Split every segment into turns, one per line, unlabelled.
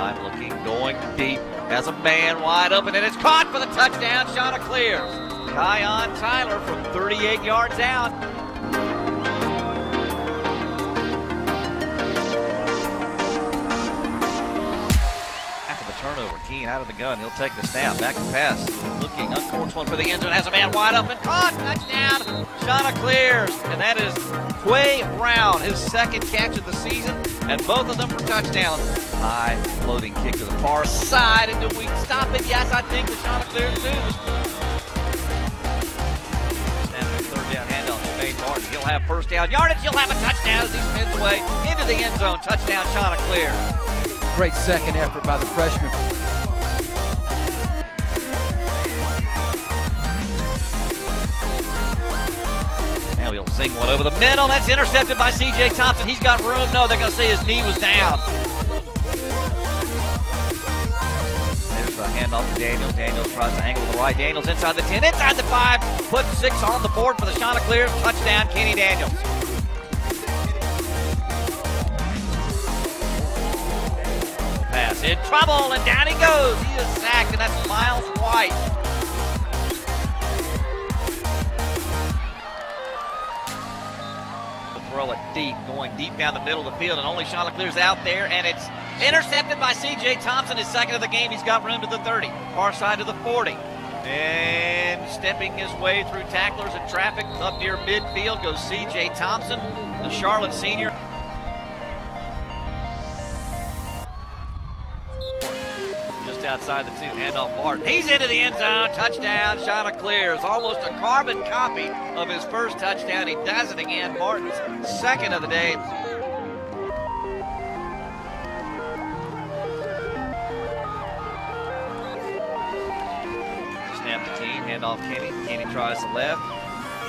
time looking, going deep, has a man wide open, and it's caught for the touchdown. Shot clear Kion Tyler from 38 yards out. Out of the gun. He'll take the snap. Back to pass. Looking, uncorks one for the end zone. Has a man wide open. Caught. Touchdown. Chanticleers. And that is Quay Brown, his second catch of the season. And both of them for touchdowns. High floating kick to the far side. And do we stop it? Yes, I think the do. Snap the third down handoff to Martin. He'll have first down yardage. He'll have a touchdown as he spins away into the end zone. Touchdown, Chanticleer.
Great second effort by the freshman.
Now sing one over the middle. That's intercepted by C.J. Thompson. He's got room. No, they're going to say his knee was down. There's the handoff to Daniels. Daniels tries to angle to the right. Daniels inside the 10, inside the 5. Put six on the board for the Chanticleers. Touchdown, Kenny Daniels. Pass in trouble, and down he goes. He is sacked, and that's Miles White. Throw it deep, going deep down the middle of the field, and only Chanticleer's out there, and it's intercepted by C.J. Thompson, his second of the game. He's got room to the 30, far side to the 40. And stepping his way through tacklers and traffic up near midfield goes C.J. Thompson, the Charlotte senior. Outside the two, handoff Martin. He's into the end zone, touchdown, Chanticleers. Almost a carbon copy of his first touchdown. He does it again. Martin's second of the day. Snap the team, handoff Kenny. Kenny tries the left.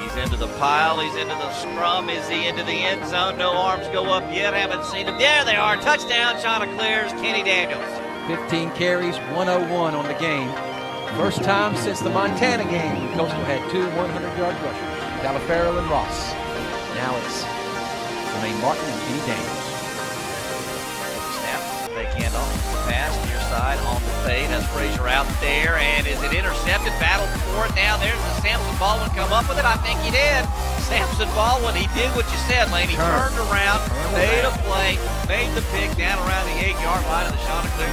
He's into the pile. He's into the scrum. Is he into the end zone? No arms go up yet. Haven't seen him. There they are. Touchdown, Chanticleers. Kenny Daniels.
15 carries, 101 on the game. First time since the Montana game, Coastal had two 100-yard rushers, Talaferro and Ross. Now it's Tremaine Martin and Kenny Daniels.
Snap, fake handoff, pass near side on the fade. Has Frazier out there, and is it intercepted? Battle for it now. There's the Samson Baldwin come up with it. I think he did. Samson Baldwin, he did what you said, Lane. He
Turn.
turned around, made a play, made the pick down around the eight-yard line of the Chanticleer